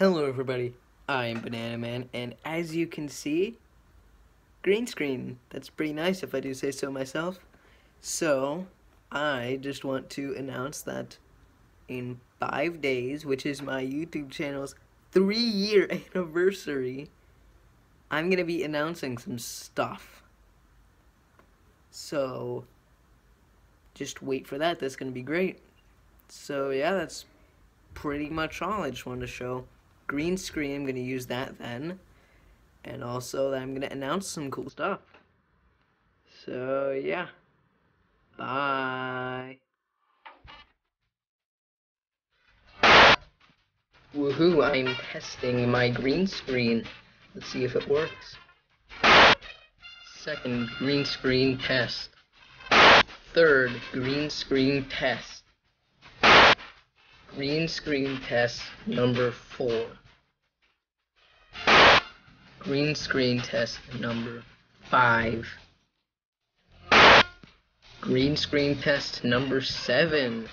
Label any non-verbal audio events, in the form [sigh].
Hello everybody, I am Banana Man, and as you can see, green screen. That's pretty nice if I do say so myself. So, I just want to announce that in five days, which is my YouTube channel's three year [laughs] anniversary, I'm gonna be announcing some stuff. So, just wait for that, that's gonna be great. So yeah, that's pretty much all I just wanted to show green screen. I'm going to use that then. And also I'm going to announce some cool stuff. So, yeah. Bye. Woohoo, I'm testing my green screen. Let's see if it works. Second green screen test. Third green screen test. Green screen test number four. Green screen test number five. Green screen test number seven.